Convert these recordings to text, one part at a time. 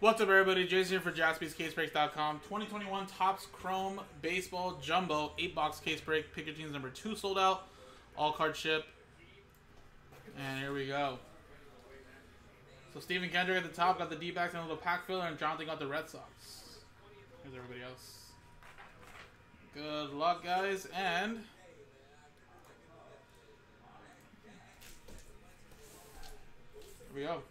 What's up, everybody? Jason here for JaspysCaseBreaks.com. 2021 Topps Chrome Baseball Jumbo 8-box case break. Pick your teams number 2 sold out. All card ship. And here we go. So Stephen Kendrick at the top got the D-backs and a little pack filler, and Jonathan got the Red Sox. Here's everybody else. Good luck, guys, and... Here we go.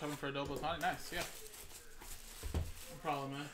Hoping for a double. Nice, yeah. No problem, man.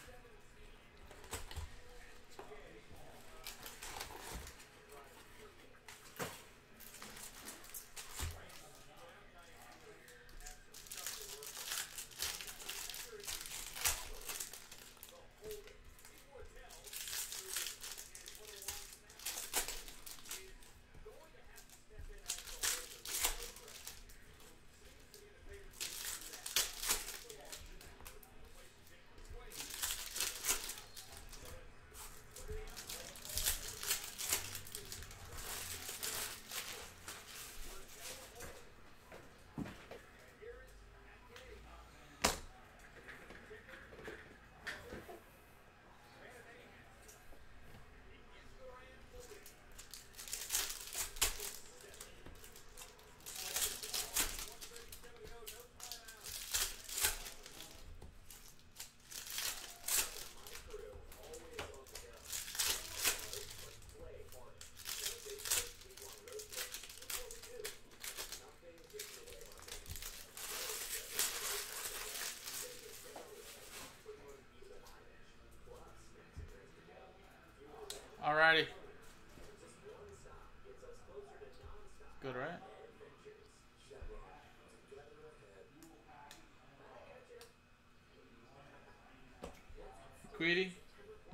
Queedy,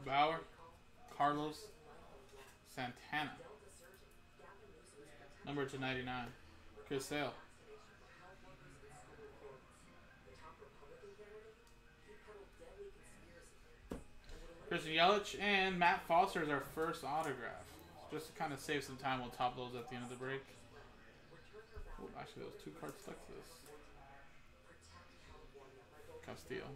Bauer, Carlos, Santana. Number to 99. Chris Sale. Christian Yelich and Matt Foster is our first autograph. Just to kind of save some time, we'll top those at the end of the break. Oh, actually, those two cards stuck to this. Castillo.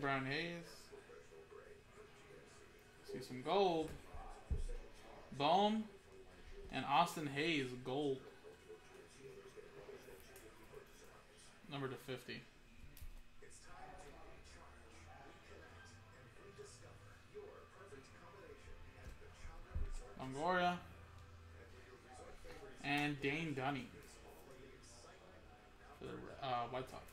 Brown Hayes. See some gold. Bohm and Austin Hays gold. Number to 50. Longoria and Dane Dunning for the uh, White Sox.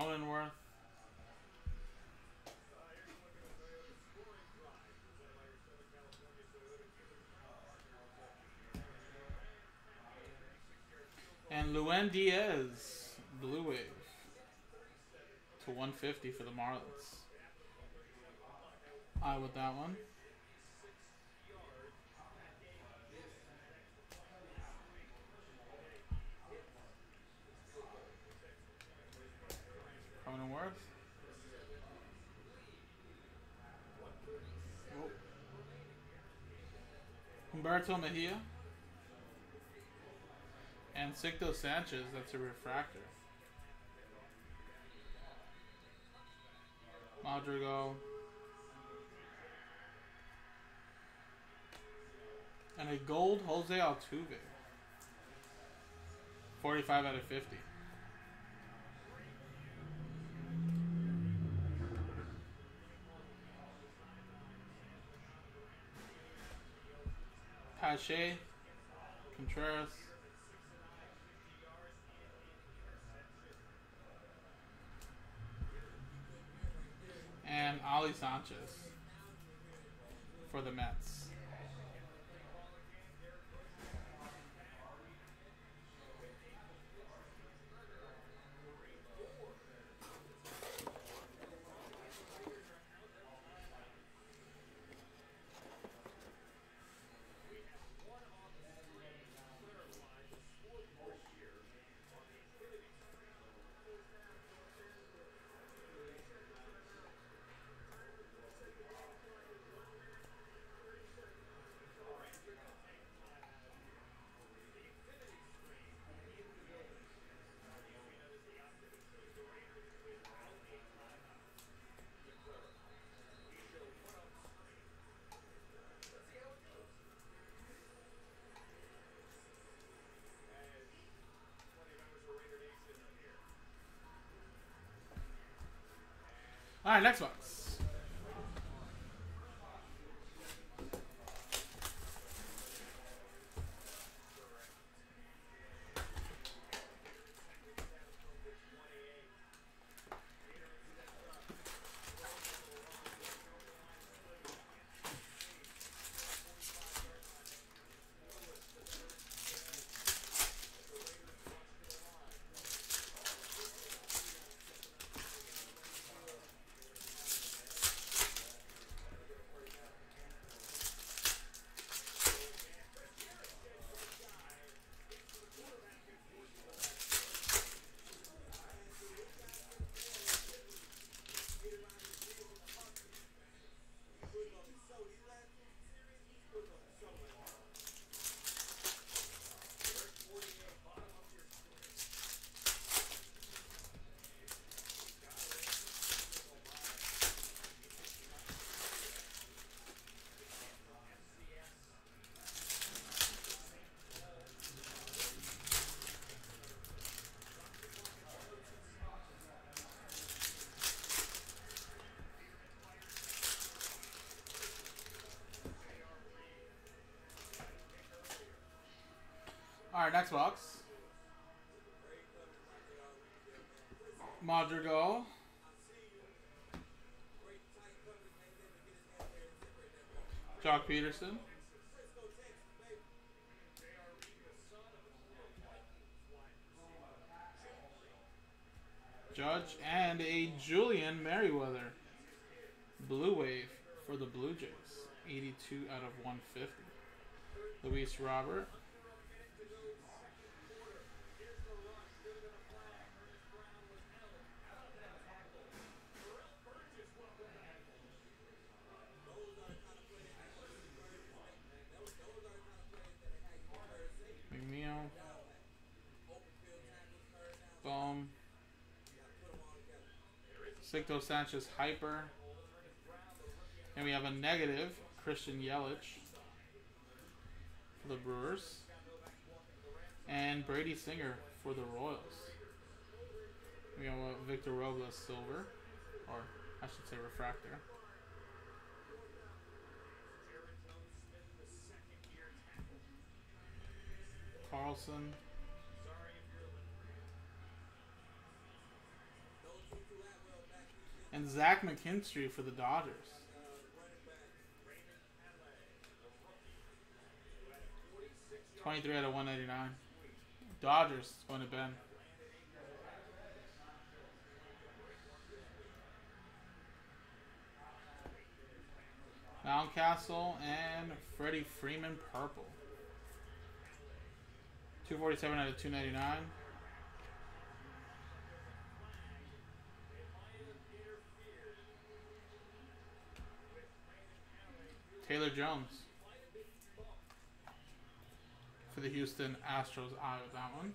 Cronenworth. And Lewin Diaz, Blue Wave, to 150 for the Marlins. I with that one. Cronenworth. Oh. Humberto Mejia. And Sixto Sanchez, that's a refractor. Madrigal. And a gold Jose Altuve. 45 out of 50. Pache, Contreras. And Ali Sanchez for the Mets. All right, next box. All right, next box. Madrigal. Joc Pederson. Judge and a Julian Merryweather. Blue Wave for the Blue Jays. 82 out of 150. Luis Robert. McNeil. Boom. Sixto Sanchez Hyper. And we have a negative, Christian Yelich for the Brewers. And Brady Singer for the Royals. We have Victor Robles Silver. Or, I should say, Refractor. Carlson. And Zach McKinstry for the Dodgers. Twenty-three out of one ninety-nine. Dodgers going to Ben. Mountcastle and Freddie Freeman purple. 247 out of 299. Taylor Jones for the Houston Astros. Eye with that one.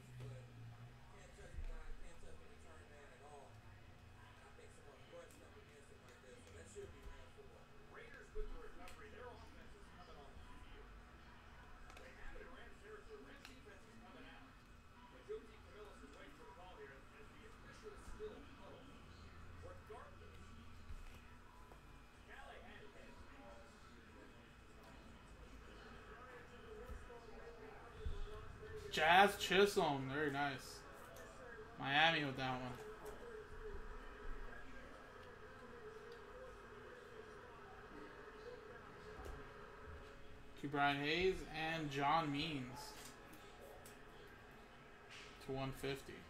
Jazz Chisholm. Very nice. Miami with that one. Brian Hayes and John Means to 150.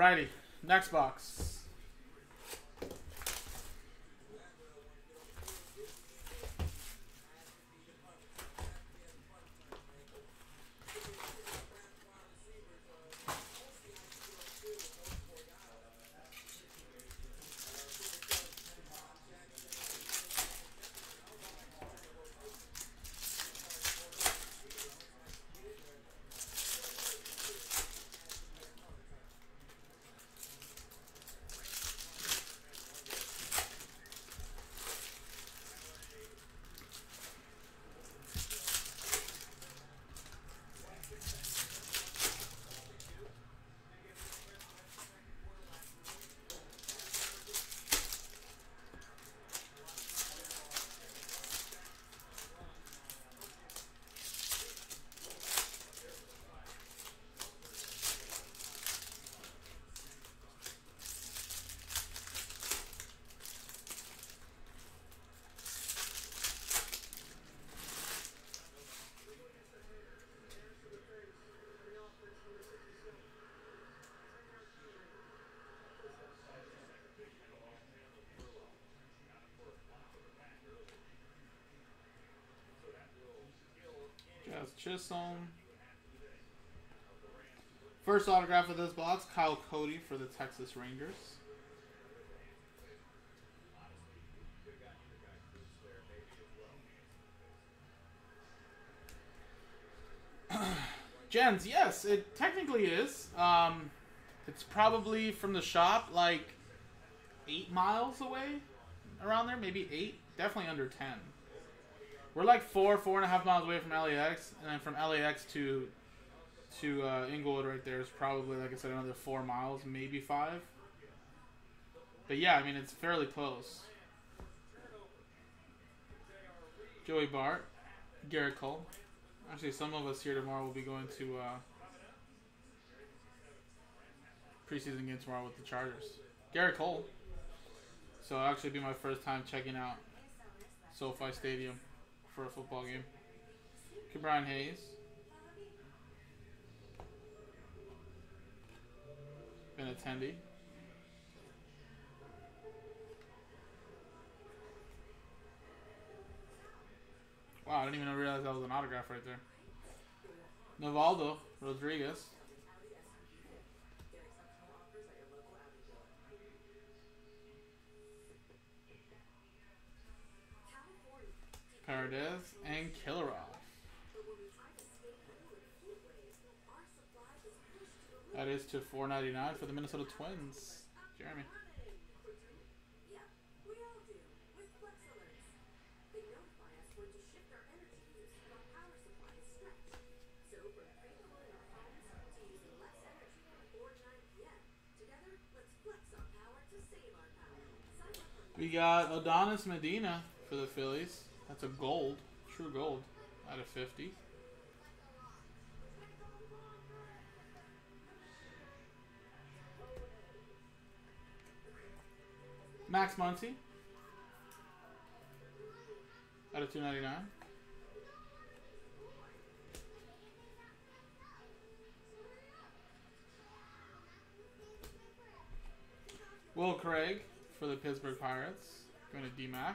Alrighty, next box. Jazz Chisholm. First autograph of this box, Kyle Cody for the Texas Rangers. Jens, yes, it technically is. Um, it's probably from the shop like eight miles away, around there, maybe eight, definitely under ten. We're like four, four and a half miles away from LAX, and then from LAX to to uh, Inglewood right there is probably, like I said, another four miles, maybe five. But yeah, I mean it's fairly close. Joey Bart, Gerrit Cole. Actually, some of us here tomorrow will be going to uh, preseason game tomorrow with the Chargers. Gerrit Cole. So it'll actually be my first time checking out SoFi Stadium for a football game. Brian Hayes. Been attendee. Wow, I didn't even realize that was an autograph right there. Nivaldo Rodriguez. Paredes and Kirilloff. That is to 4.99 for the Minnesota Twins. Jeremy. We got Adonis Medina for the Phillies. That's a gold, true gold, out of 50. Max Muncy, out of 299. Will Craig for the Pittsburgh Pirates. Going to DMAC.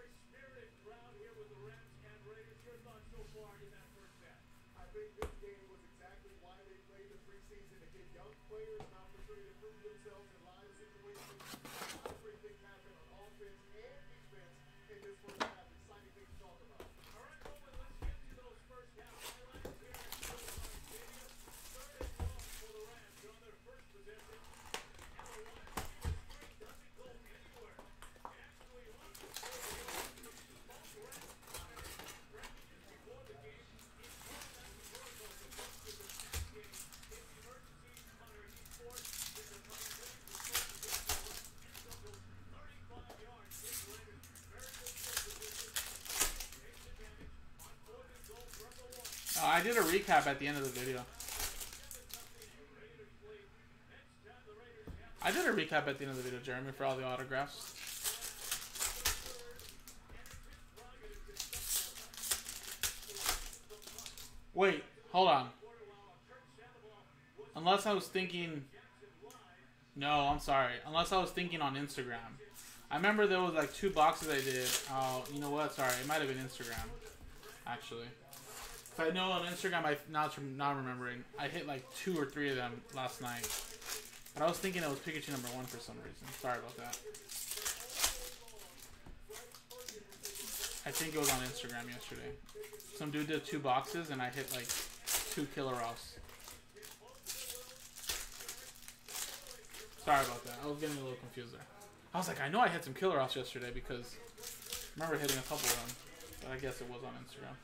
think this game was exactly why they played the preseason to give young players an opportunity to prove themselves Oh, I did a recap at the end of the video. I did a recap at the end of the video, Jeremy, for all the autographs. Wait, hold on. Unless I was thinking... No, I'm sorry. Unless I was thinking on Instagram. I remember there was like two boxes I did. Oh, you know what? Sorry, it might have been Instagram, actually. I know on Instagram, I not not remembering. I hit like two or three of them last night, but I was thinking it was Pikachu number one for some reason. Sorry about that. I think it was on Instagram yesterday. Some dude did two boxes and I hit like two Kirilloffs. Sorry about that. I was getting a little confused there. I was like, I know I had some Kirilloffs yesterday because I remember hitting a couple of them, but I guess it was on Instagram.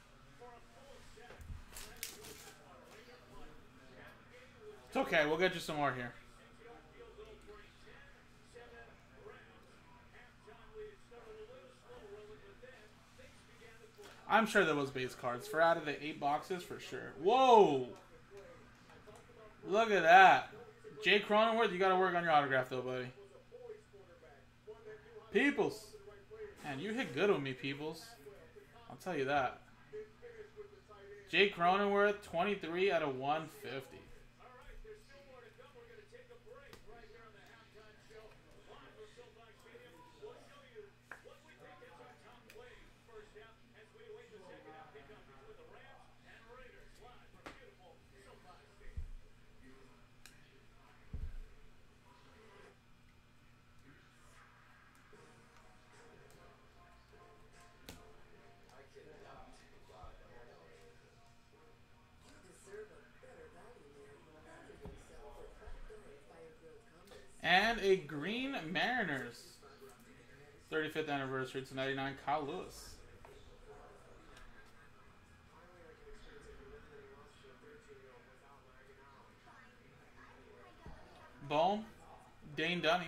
It's okay. We'll get you some more here. I'm sure there was base cards for out of the eight boxes for sure. Whoa! Look at that. Jay Cronenworth, you got to work on your autograph though, buddy. Peoples. Man, you hit good with me, Peoples. I'll tell you that. Jake Cronenworth, 23 out of 150. And a Green Mariners. 35th anniversary to 99, Kyle Lewis. Bohm, Dane Dunning.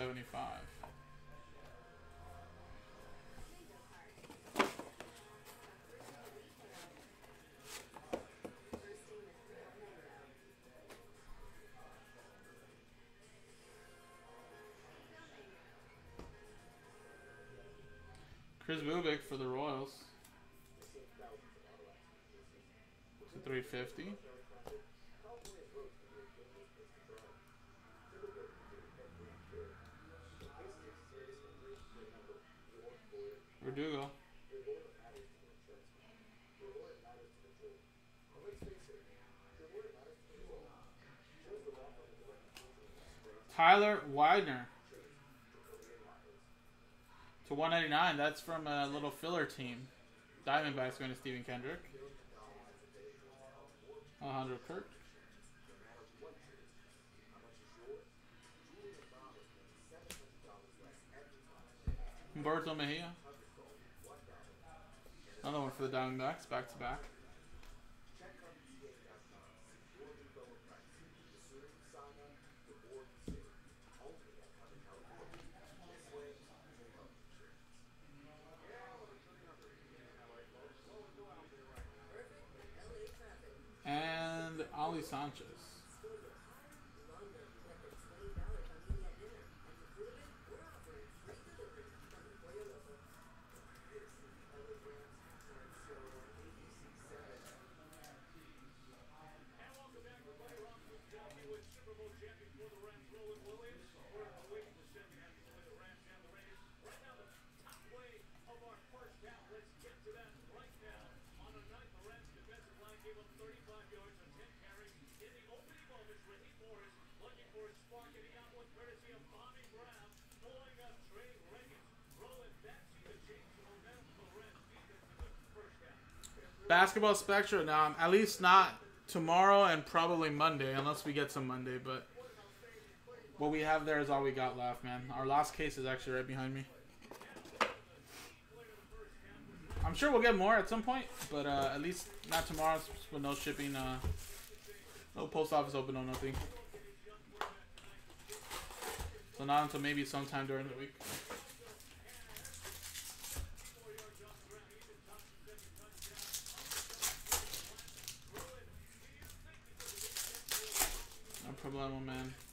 75. Kris Bubic for the Royals. To 350. Verdugo. Taylor Widener. To 199, that's from a little filler team. Diamondbacks going to Stephen Kendrick. Alejandro Kirk. Humberto Mejia. Another one for the Diamondbacks, back to back. And Ali Sanchez. Basketball Spectrum. Um, at least not tomorrow and probably Monday, unless we get some Monday. But what we have there is all we got left, man. Our last case is actually right behind me. I'm sure we'll get more at some point, but uh, at least not tomorrow with no shipping, uh, no post office open, no nothing. So not until maybe sometime during the week. No problemo, man.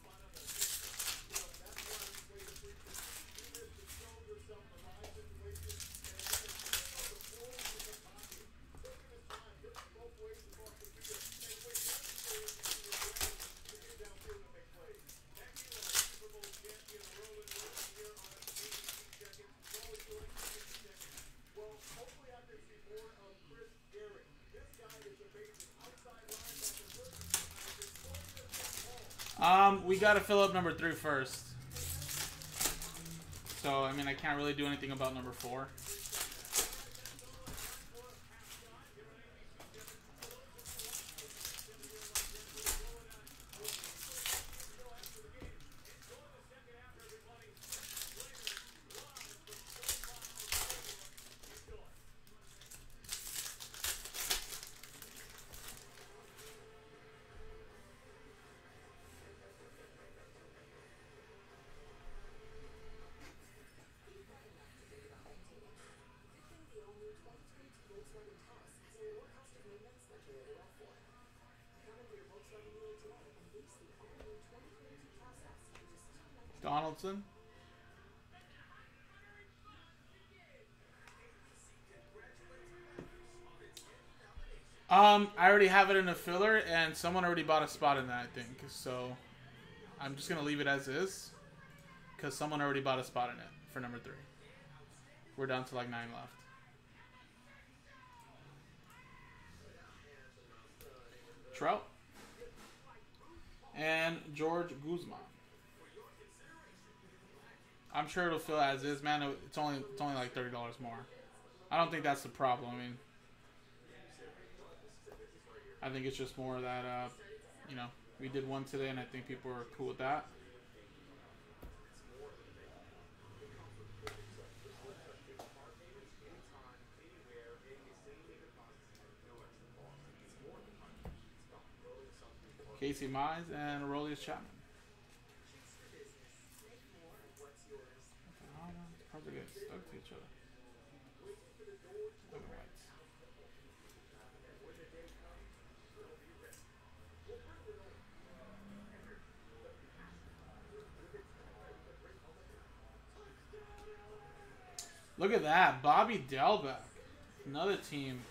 Um, we gotta fill up number three first. So, I mean, I can't really do anything about number four. Donaldson. Um, I already have it in a filler, and someone already bought a spot in that, I think. So, I'm just gonna leave it as is, because someone already bought a spot in it for number three. We're down to like nine left. Trout and George Guzman. I'm sure it'll feel as is, man. It's only it's only like thirty dollars more. I don't think that's the problem. I mean, I think it's just more that uh, you know we did one today, and I think people are cool with that. Casey Mize and Aroldis Chapman. Probably get stuck to each other. Look at that, Bobby Dalbec, another team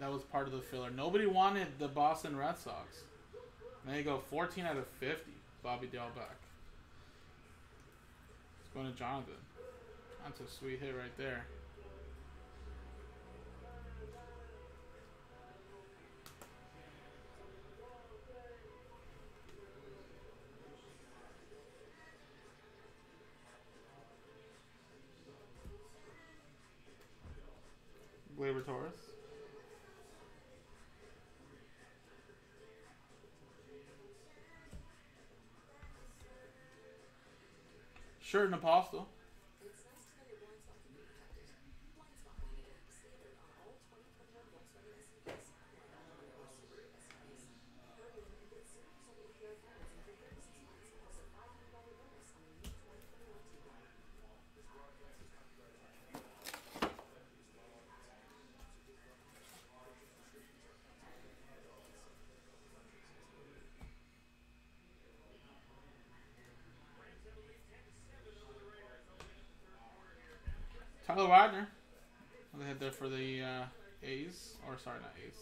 that was part of the filler. Nobody wanted the Boston Red Sox. There you go, 14 out of 50, Bobby Dalbec. It's going to Jonathan. That's a sweet hit right there. Torres. Sherten Apostel. Tyler Wagner. They hit there for the uh, A's. Or, sorry, not A's.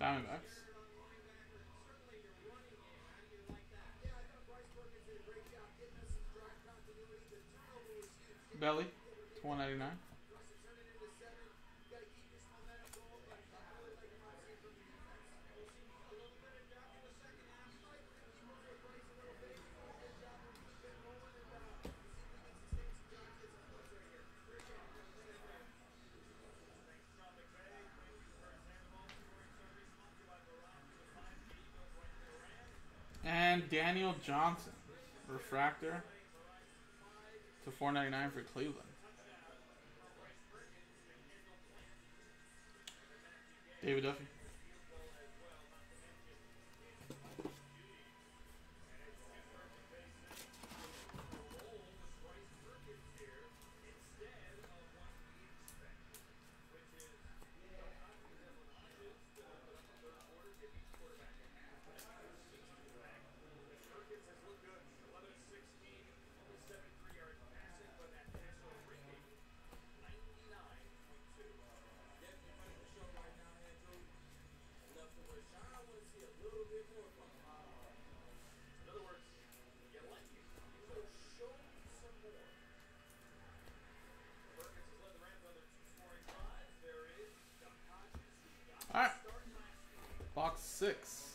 Diamondbacks. Belly, to 199. And Daniel Johnson, refractor to 4.99 for Cleveland. David Duffy. Alright. Box six.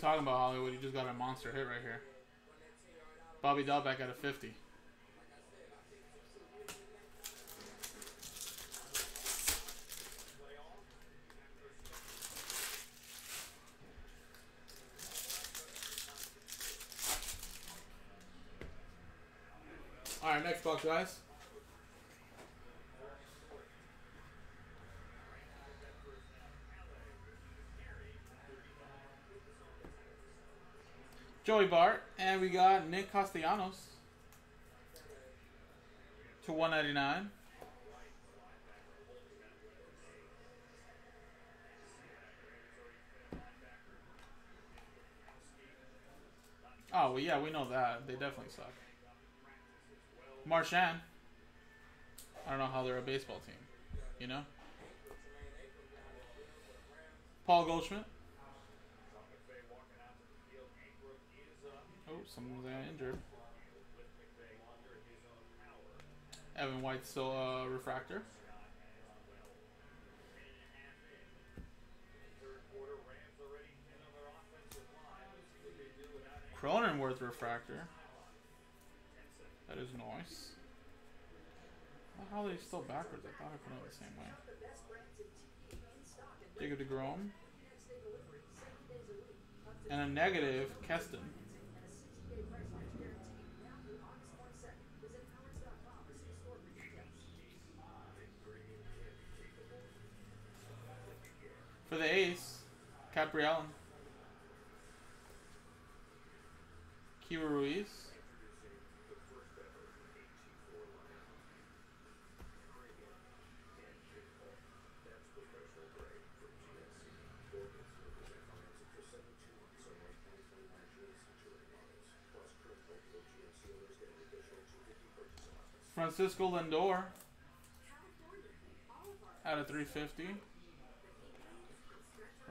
Talking about, Hollywood? You just got a monster hit right here. Bobby Dalbec at a 50. Alright, next box, guys. Joey Bart, and we got Nick Castellanos to 199. Oh, well, yeah, we know that. They definitely suck. Marchand. I don't know how they're a baseball team. You know? Paul Goldschmidt. Someone's uh, injured. Evan White still a uh, refractor. Cronenworth refractor. That is nice. How are they still backwards? I thought I put it the same way. Jacob DeGrom. And a negative, Keston. For the ace, Capriel. Keibert Ruiz. Francisco Lindor out of 350.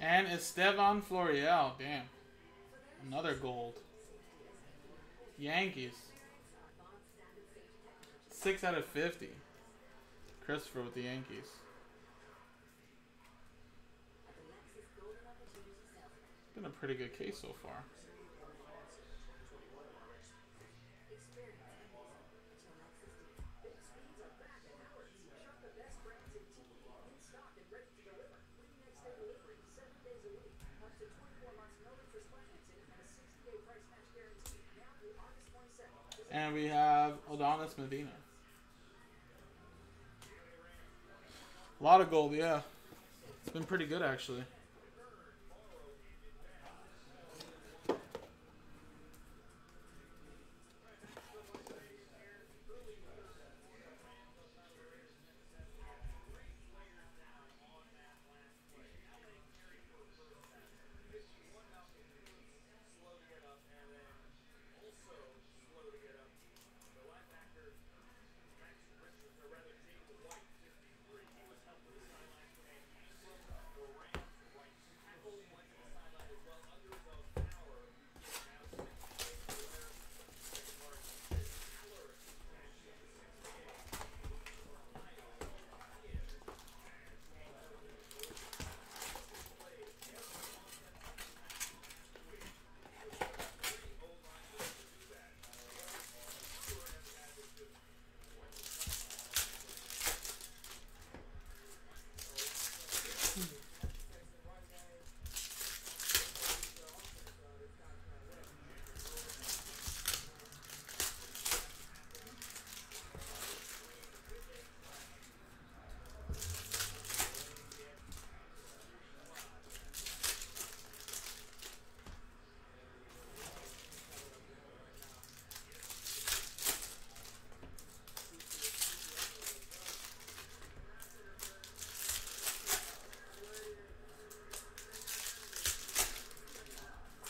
And Estevan Florial. Damn. Another gold. Yankees. 6 out of 50. Christopher with the Yankees. Been a pretty good case so far. And we have Adonis Medina. A lot of gold, yeah. It's been pretty good actually.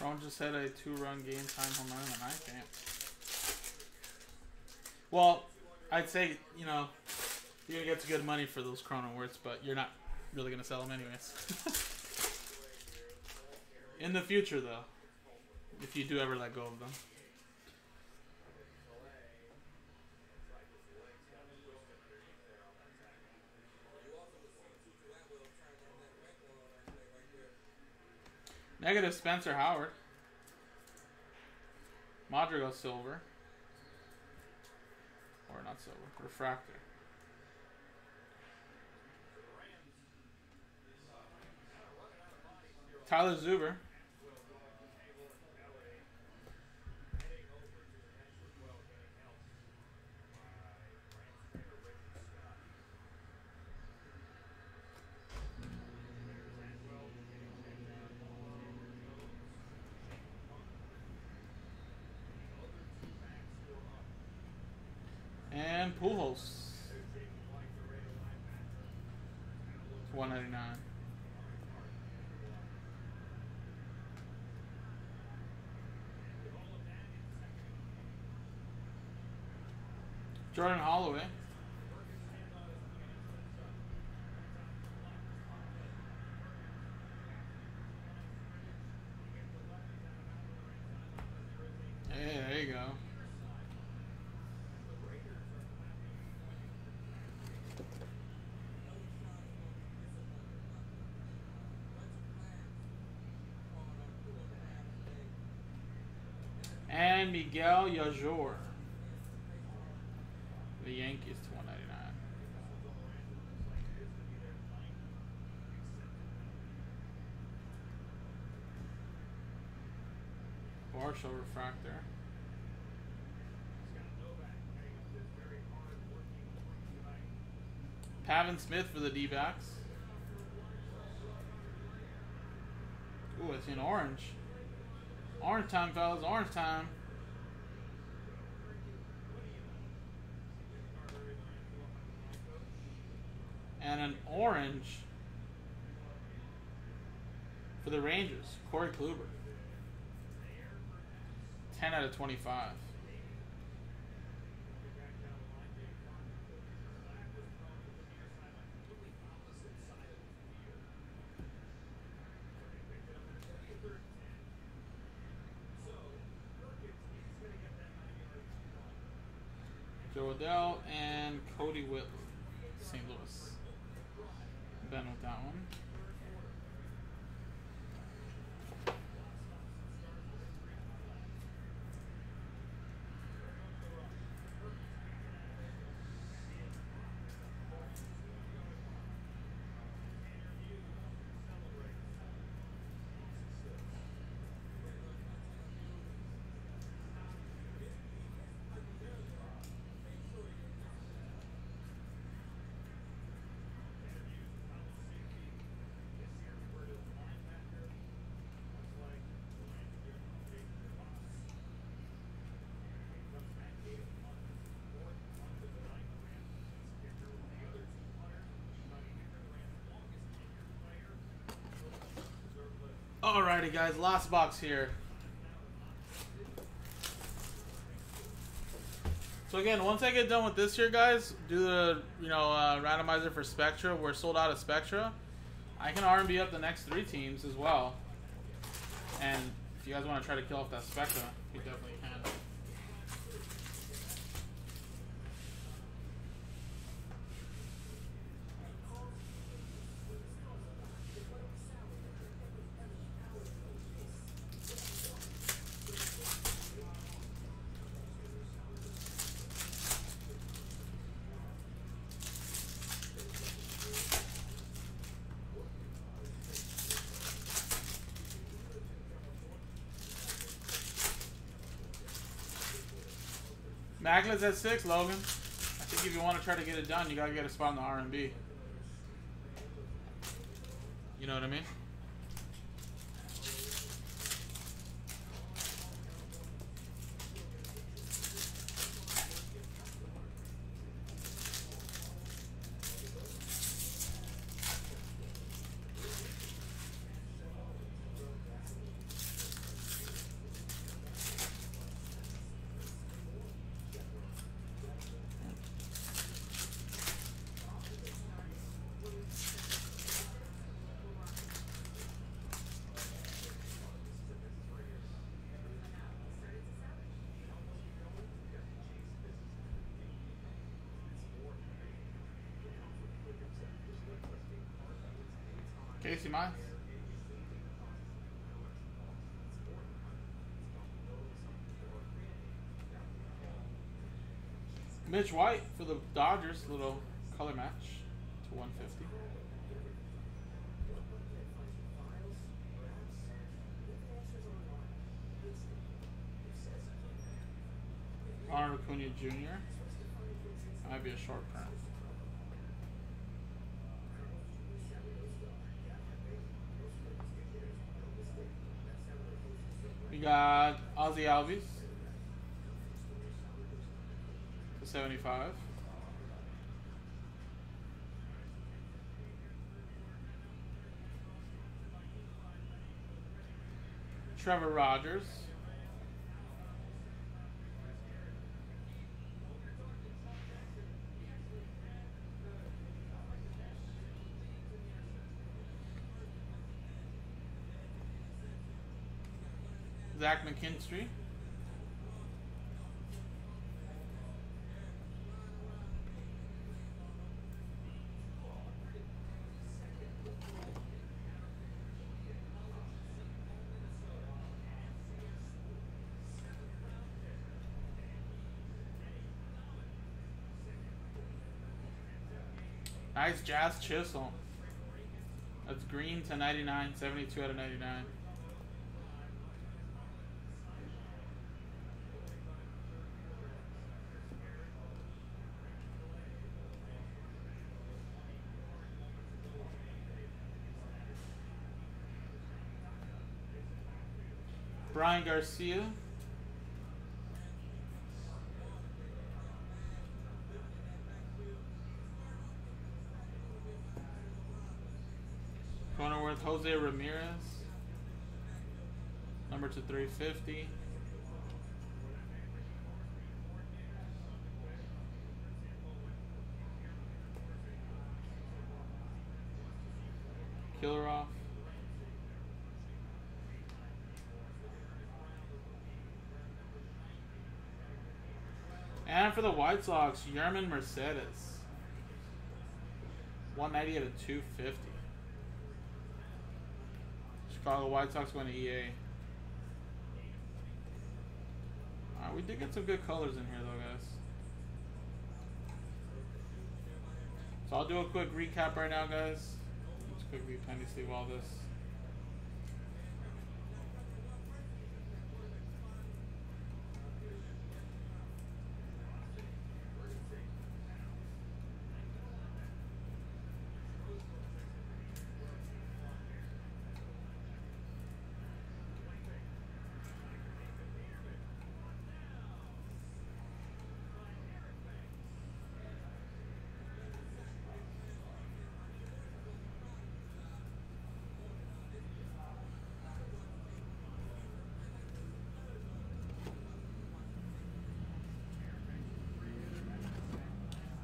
Cron just had a two-run game time home run, and I can't. Well, I'd say you know you're gonna get some good money for those Cronenworths, but you're not really gonna sell them anyways. In the future, though, if you do ever let go of them. Negative Spencer Howard. Madrigal Silver. Or not silver. Refractor. Tyler Zuber. Jordan Holloway. Hey, there you go. And Miguel Yajure. The Yankees to 199. Marshall refractor. Pavin Smith for the D-backs. Ooh, it's in orange. Orange time, fellas. Orange time. And an orange for the Rangers. Corey Kluber. 10 out of 25. Alrighty, guys, last box here. So again, once I get done with this here, guys, do the you know uh, randomizer for Spectra. We're sold out of Spectra. I can R&B up the next three teams as well. And if you guys want to try to kill off that Spectra, you definitely can. At six, Logan. I think if you want to try to get it done, you gotta get a spot in the R&B. You know what I mean? Casey Mize. Mitch White for the Dodgers, little color match to 150. Ronald Acuna Jr. Might be a short print. We got Ozzy Albies to 75. Trevor Rogers. Zach McKinstry. Nice Jazz Chisholm. That's green to 99, 72 out of 99. Bryan Garcia. Corner Jose Ramirez. Number to 350. Kirilloff. And for the White Sox, Yermin Mercedes. 190 out of 250. Chicago White Sox going to EA. Uh, we did get some good colors in here though, guys. So I'll do a quick recap right now, guys. Just quickly penny sleeve all this.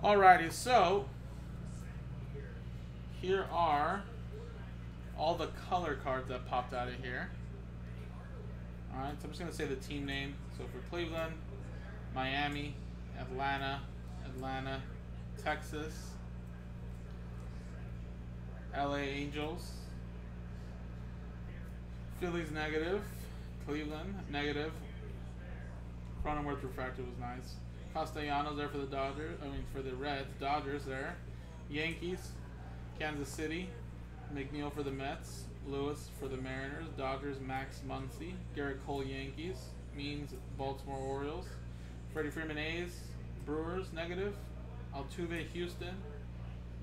Alrighty, so here are all the color cards that popped out of here. Alright, so I'm just going to say the team name. So for Cleveland, Miami, Atlanta, Atlanta, Texas, LA Angels, Phillies negative, Cleveland negative, Cronenworth refractor was nice. Castellanos there for the Dodgers. I mean, for the Reds. Dodgers there. Yankees. Kansas City. McNeil for the Mets. Lewis for the Mariners. Dodgers. Max Muncy. Gerrit Cole Yankees. Means Baltimore Orioles. Freddie Freeman A's. Brewers negative. Altuve Houston.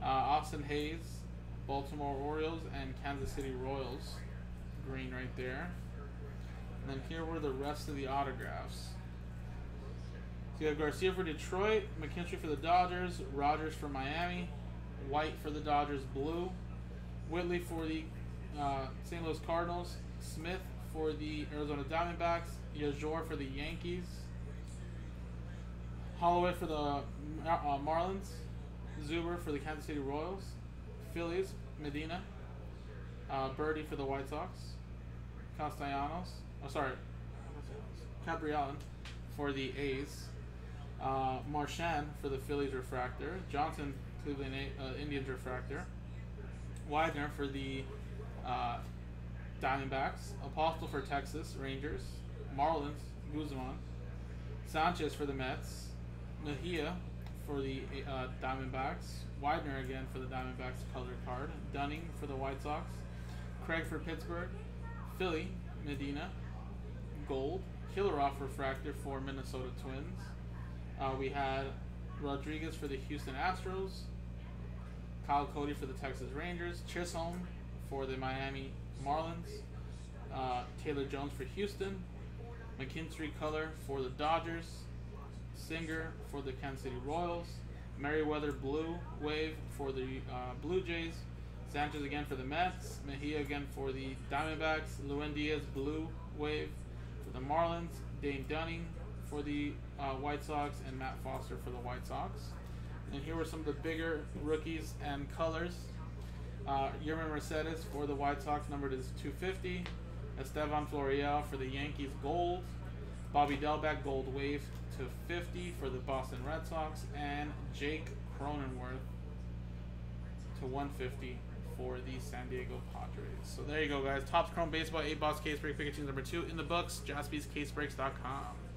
Uh, Austin Hays, Baltimore Orioles and Kansas City Royals. Green right there. And then here were the rest of the autographs. So you have Garcia for Detroit, McKinstry for the Dodgers, Rogers for Miami, White for the Dodgers, blue, Whitley for the uh, St. Louis Cardinals, Smith for the Arizona Diamondbacks, Yajure for the Yankees, Holloway for the uh, Marlins, Zuber for the Kansas City Royals, Phillies, Medina, uh, Burdi for the White Sox, Castellanos, oh sorry, Cabriel for the A's, uh, Marchand for the Phillies refractor. Johnson, Cleveland uh, Indians refractor. Widener for the uh, Diamondbacks. Apostel for Texas Rangers. Marlins, Guzman. Sanchez for the Mets. Mejia for the uh, Diamondbacks. Widener again for the Diamondbacks colored card. Dunning for the White Sox. Craig for Pittsburgh. Philly, Medina. Gold. Kirilloff refractor for Minnesota Twins. Uh, we had Rodriguez for the Houston Astros, Kyle Cody for the Texas Rangers, Chisholm for the Miami Marlins, uh, Taylor Jones for Houston, McKinstry Color for the Dodgers, Singer for the Kansas City Royals, Merryweather Blue Wave for the uh, Blue Jays, Sanchez again for the Mets, Mejia again for the Diamondbacks, Lewin Diaz Blue Wave for the Marlins, Dane Dunning for the uh, White Sox and Matt Foster for the White Sox. And here were some of the bigger rookies and colors. Uh, Yermin Mercedes for the White Sox, numbered as 250. Estevan Florial for the Yankees, gold. Bobby Dalbec, gold wave to 50 for the Boston Red Sox. And Jake Cronenworth to 150 for the San Diego Padres. So there you go, guys. Topps Chrome Baseball 8 box case break Pikachu number 2 in the books. JaspysCaseBreaks.com.